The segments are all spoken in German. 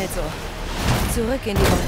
Also, zurück in die Wolken.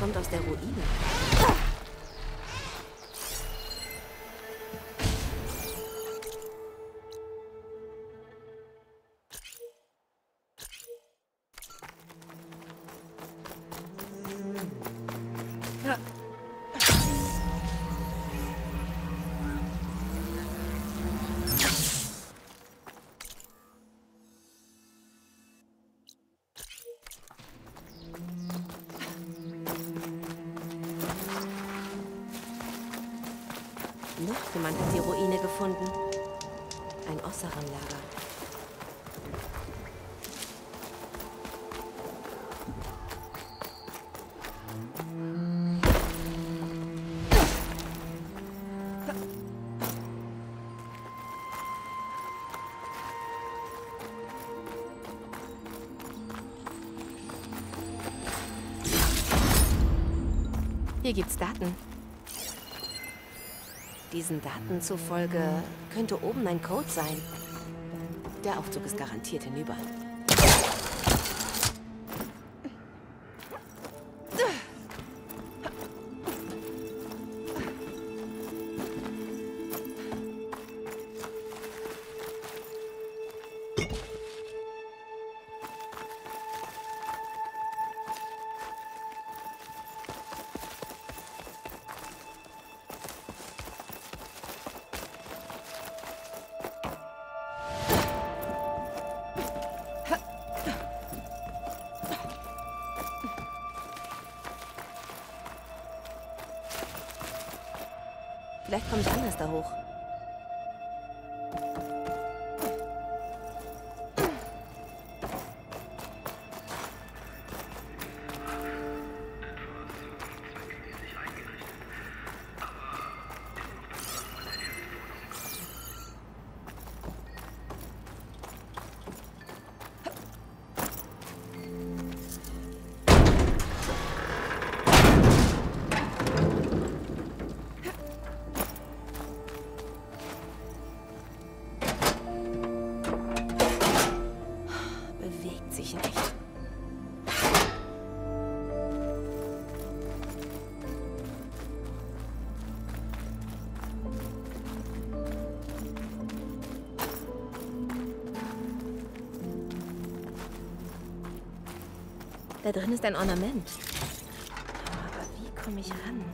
kommt aus der Ruine. Hier gibt's Daten. Diesen Daten zufolge könnte oben ein Code sein. Der Aufzug ist garantiert hinüber. Ich anders da hoch. Da drin ist ein Ornament. Aber wie komme ich ran?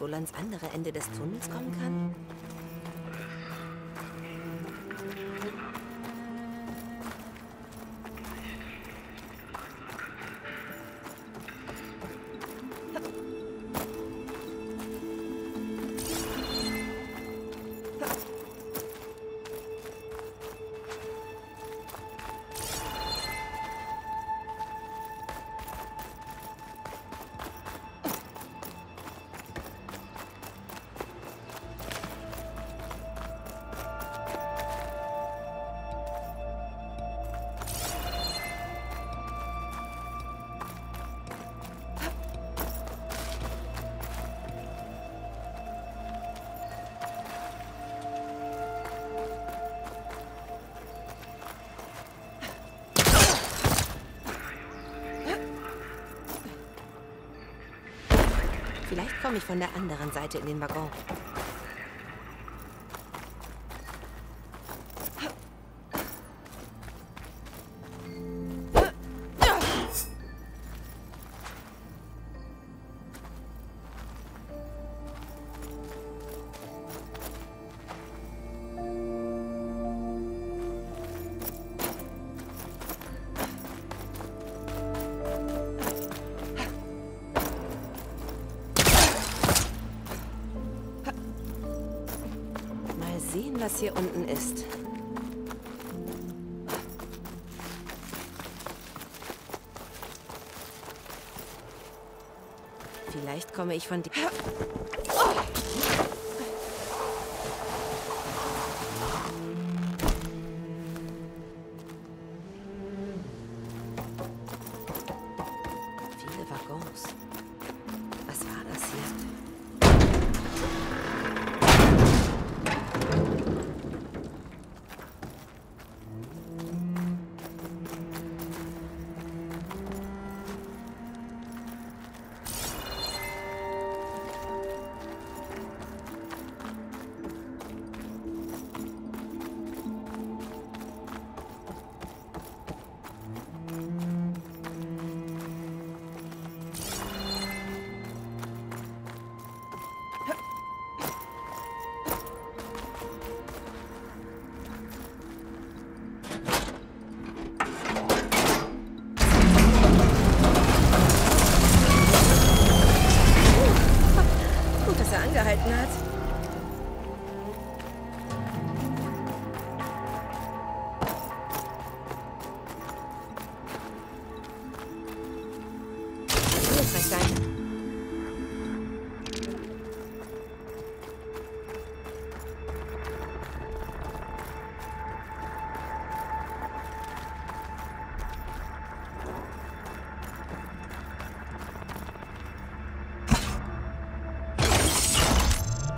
Wohl ans andere Ende des Tunnels kommen kann? Komme ich von der anderen Seite in den Waggon. Was hier unten ist. Vielleicht komme ich von... di-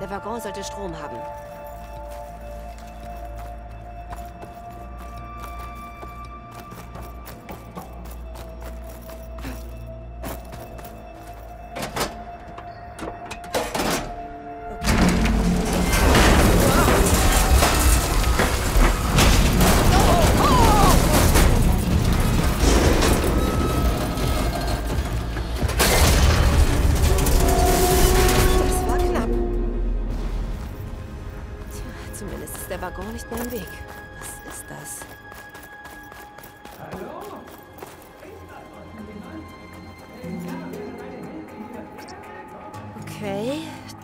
Der Waggon sollte Strom haben.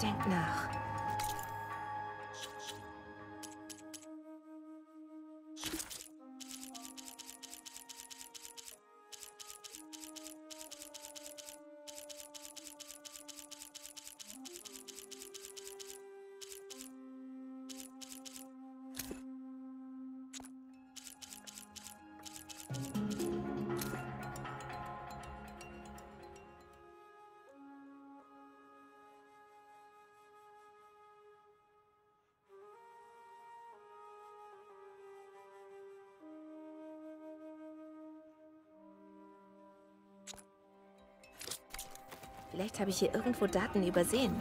Denk nach. Vielleicht habe ich hier irgendwo Daten übersehen.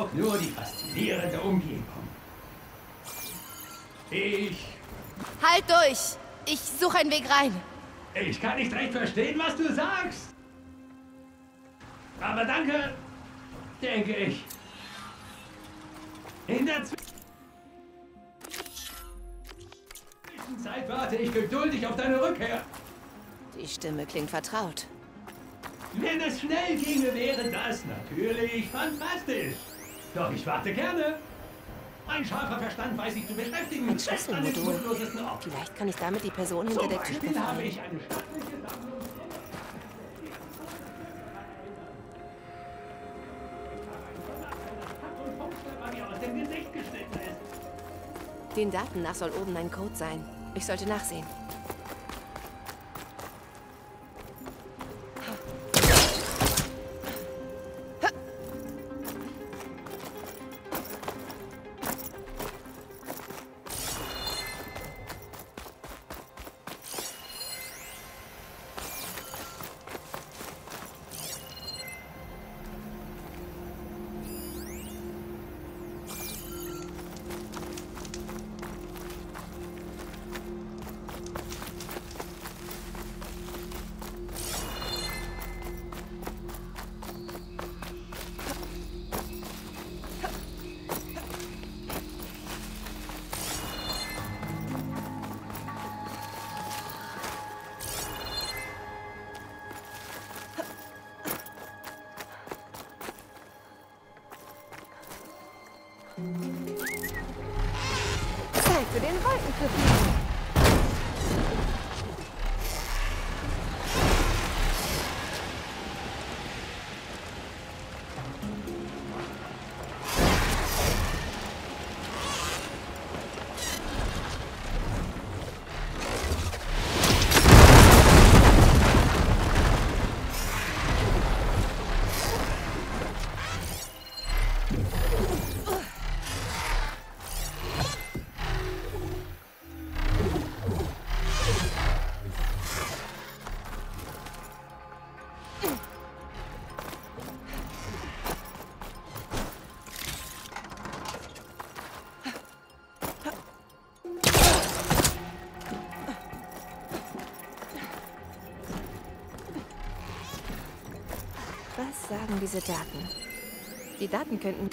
Auch nur die faszinierende Umgebung. Ich. Halt durch! Ich suche einen Weg rein. Ich kann nicht recht verstehen, was du sagst. Aber danke, denke ich. In der Zwi- Zwischenzeit warte ich geduldig auf deine Rückkehr. Die Stimme klingt vertraut. Wenn es schnell ginge, wäre das natürlich fantastisch. Doch ich warte gerne. Mein scharfer Verstand weiß sich zu beschäftigen. Ein Schlüsselmodul. Vielleicht kann ich damit die Person hinter der Tür Beispiel habe befreien. ich eine. Den Daten nach soll oben ein Code sein. Ich sollte nachsehen. sagen diese Daten? Die Daten könnten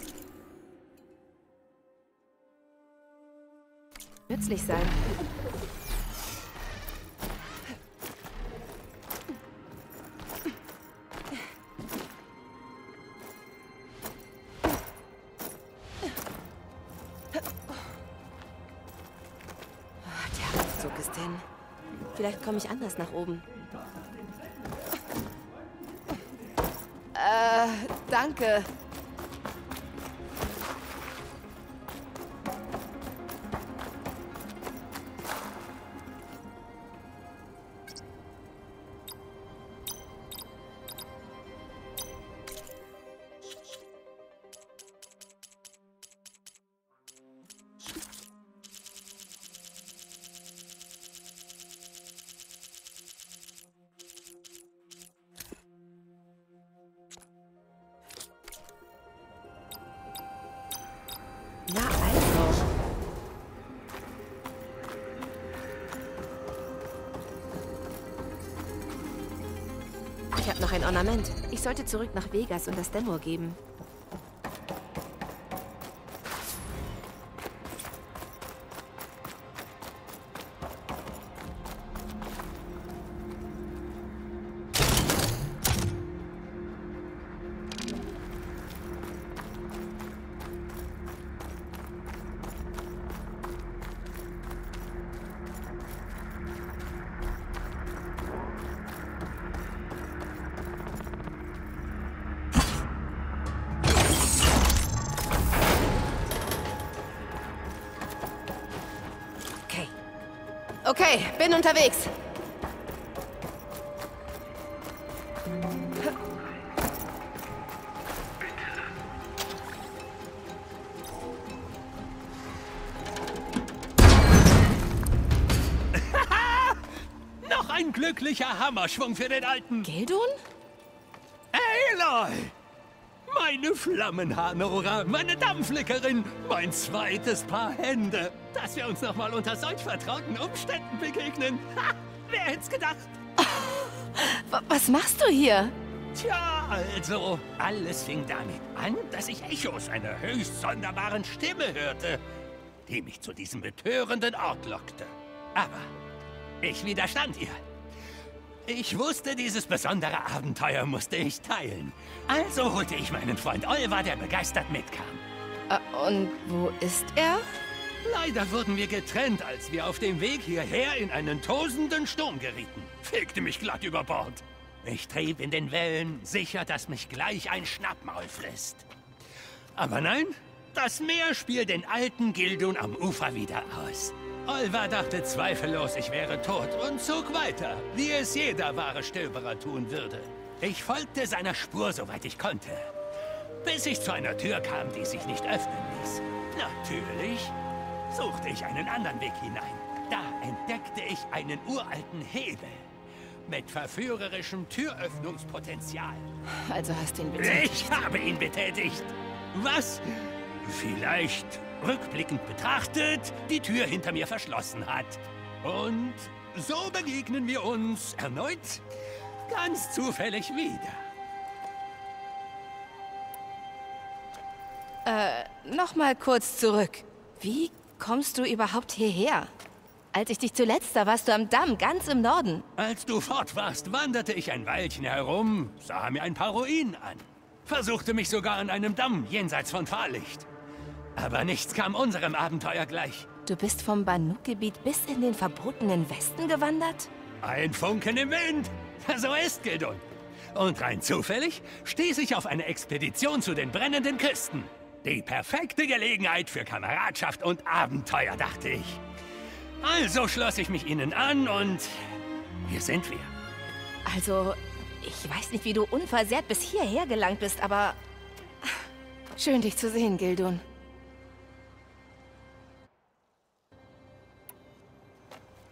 nützlich sein. Der Aufzug ist hin. Vielleicht komme ich anders nach oben. Äh, danke. Ornament. Ich sollte zurück nach Vegas und das Demo geben. Unterwegs. Noch ein glücklicher Hammerschwung für den Alten. Gildun? Aloy! Meine Flammenharnora, meine Dampflickerin, mein zweites Paar Hände. Dass wir uns noch mal unter solch vertrauten Umständen begegnen. Ha, wer hätte es gedacht? Wa- Was machst du hier? Tja, also, alles fing damit an, dass ich Echos einer höchst sonderbaren Stimme hörte, die mich zu diesem betörenden Ort lockte. Aber ich widerstand ihr. Ich wusste, dieses besondere Abenteuer musste ich teilen. Also holte ich meinen Freund Oliver, der begeistert mitkam. Äh, und wo ist er? Leider wurden wir getrennt, als wir auf dem Weg hierher in einen tosenden Sturm gerieten. Fegte mich glatt über Bord. Ich trieb in den Wellen, sicher, dass mich gleich ein Schnappmaul frisst. Aber nein, das Meer spielt den alten Gildun am Ufer wieder aus. Olva dachte zweifellos, ich wäre tot und zog weiter, wie es jeder wahre Stöberer tun würde. Ich folgte seiner Spur, soweit ich konnte, bis ich zu einer Tür kam, die sich nicht öffnen ließ. Natürlich suchte ich einen anderen Weg hinein. Da entdeckte ich einen uralten Hebel mit verführerischem Türöffnungspotenzial. Also hast du ihn betätigt. Ich habe ihn betätigt. Was vielleicht rückblickend betrachtet die Tür hinter mir verschlossen hat. Und so begegnen wir uns erneut ganz zufällig wieder. Nochmal kurz zurück. Wie kommst du überhaupt hierher? Als ich dich zuletzt sah, warst du am Damm, ganz im Norden. Als du fort warst, wanderte ich ein Weilchen herum, sah mir ein paar Ruinen an. Versuchte mich sogar an einem Damm jenseits von Fahrlicht. Aber nichts kam unserem Abenteuer gleich. Du bist vom Banuk-Gebiet bis in den verbotenen Westen gewandert? Ein Funken im Wind. So ist Gildun. Und rein zufällig stieß ich auf eine Expedition zu den brennenden Küsten. Die perfekte Gelegenheit für Kameradschaft und Abenteuer, dachte ich. Also schloss ich mich ihnen an und hier sind wir. Also, ich weiß nicht, wie du unversehrt bis hierher gelangt bist, aber... Schön, dich zu sehen, Gildun.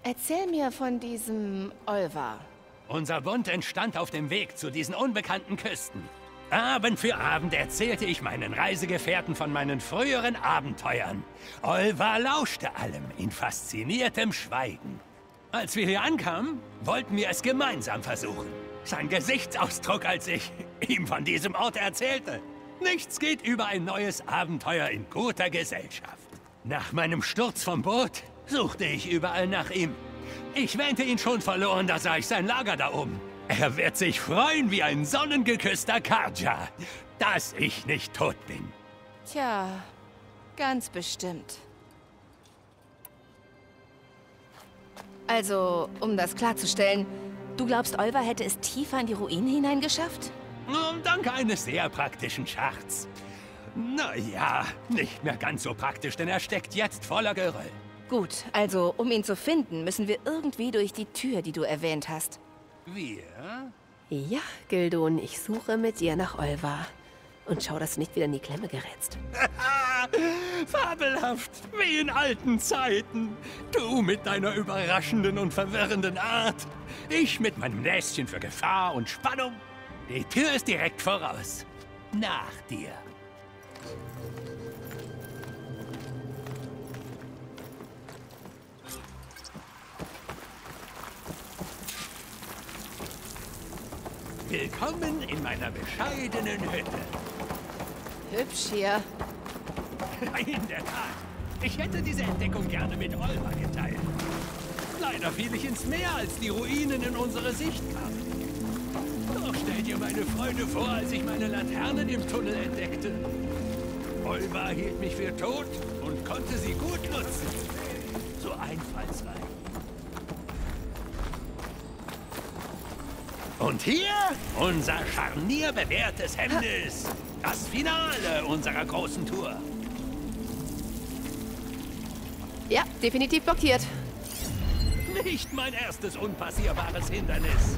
Erzähl mir von diesem Olva. Unser Bund entstand auf dem Weg zu diesen unbekannten Küsten. Abend für Abend erzählte ich meinen Reisegefährten von meinen früheren Abenteuern. Olva lauschte allem in fasziniertem Schweigen. Als wir hier ankamen, wollten wir es gemeinsam versuchen. Sein Gesichtsausdruck, als ich ihm von diesem Ort erzählte. Nichts geht über ein neues Abenteuer in guter Gesellschaft. Nach meinem Sturz vom Boot suchte ich überall nach ihm. Ich wähnte ihn schon verloren, da sah ich sein Lager da oben. Er wird sich freuen wie ein sonnengeküsster Karja, dass ich nicht tot bin. Tja, ganz bestimmt. Also, um das klarzustellen, du glaubst, Olver hätte es tiefer in die Ruinen hineingeschafft? Dank eines sehr praktischen Schachts. Naja, nicht mehr ganz so praktisch, denn er steckt jetzt voller Geröll. Gut, also, um ihn zu finden, müssen wir irgendwie durch die Tür, die du erwähnt hast. Wir? Ja, Gildun, ich suche mit dir nach Olva. Und schau, dass du nicht wieder in die Klemme gerätst. Fabelhaft, wie in alten Zeiten. Du mit deiner überraschenden und verwirrenden Art. Ich mit meinem Näschen für Gefahr und Spannung. Die Tür ist direkt voraus. Nach dir. Willkommen in meiner bescheidenen Hütte. Hübsch hier. In der Tat. Ich hätte diese Entdeckung gerne mit Olma geteilt. Leider fiel ich ins Meer, als die Ruinen in unsere Sicht kamen. Doch stell dir meine Freude vor, als ich meine Laternen im Tunnel entdeckte. Olma hielt mich für tot und konnte sie gut nutzen. So einfallsreich. Und hier unser scharnierbewährtes Hemmnis. Das Finale unserer großen Tour. Ja, definitiv blockiert. Nicht mein erstes unpassierbares Hindernis.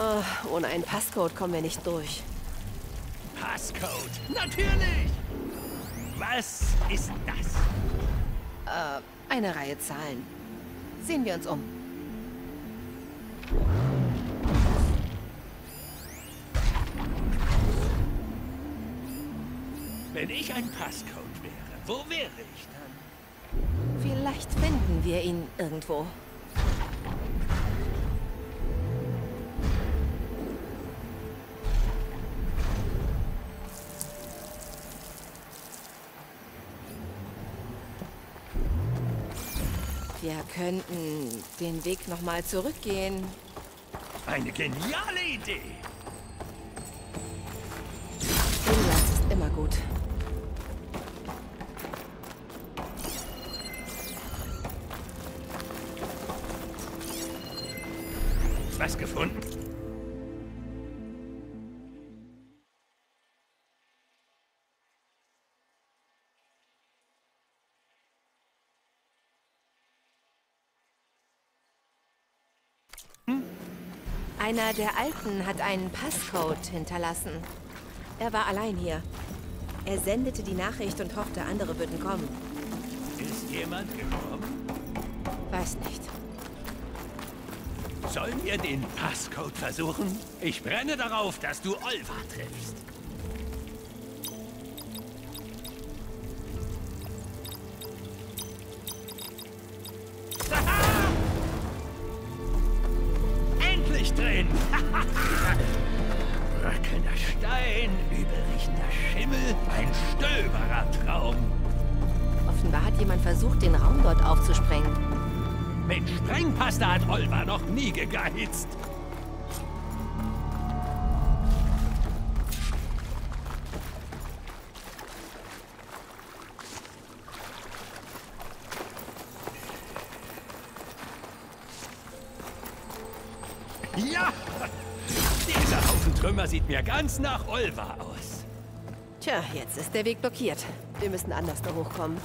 Oh, ohne einen Passcode kommen wir nicht durch. Passcode. Natürlich. Was ist das? Äh, eine Reihe Zahlen. Sehen wir uns um. Wenn ich ein Passcode wäre, wo wäre ich dann? Vielleicht finden wir ihn irgendwo. Wir könnten den Weg nochmal zurückgehen. Eine geniale Idee. Hinweis ist immer gut. Einer der Alten hat einen Passcode hinterlassen. Er war allein hier. Er sendete die Nachricht und hoffte, andere würden kommen. Ist jemand gekommen? Weiß nicht. Sollen wir den Passcode versuchen? Ich brenne darauf, dass du Olva triffst. Hat Olva noch nie gegeizt. Ja! Dieser Haufen Trümmer sieht mir ganz nach Olva aus. Tja, jetzt ist der Weg blockiert. Wir müssen anders da hochkommen.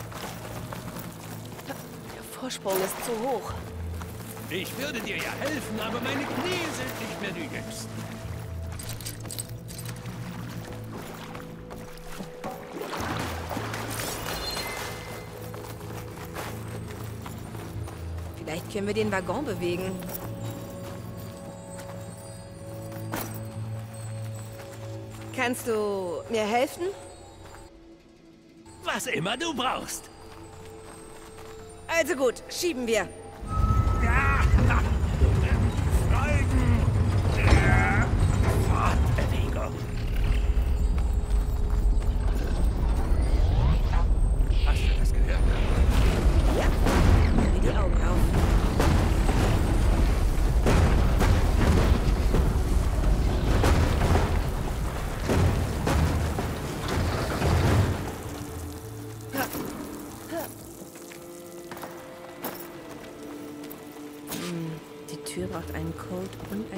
Der Vorsprung ist zu hoch. Ich würde dir ja helfen, aber meine Knie sind nicht mehr die jüngsten. Vielleicht können wir den Waggon bewegen. Kannst du mir helfen? Was immer du brauchst. Also gut, schieben wir.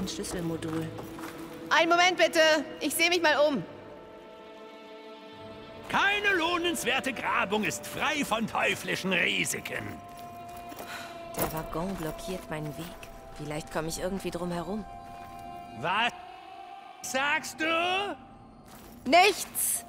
Ein Schlüsselmodul. Einen Moment bitte. Ich sehe mich mal um. Keine lohnenswerte Grabung ist frei von teuflischen Risiken. Der Waggon blockiert meinen Weg. Vielleicht komme ich irgendwie drum herum. Was sagst du? Nichts!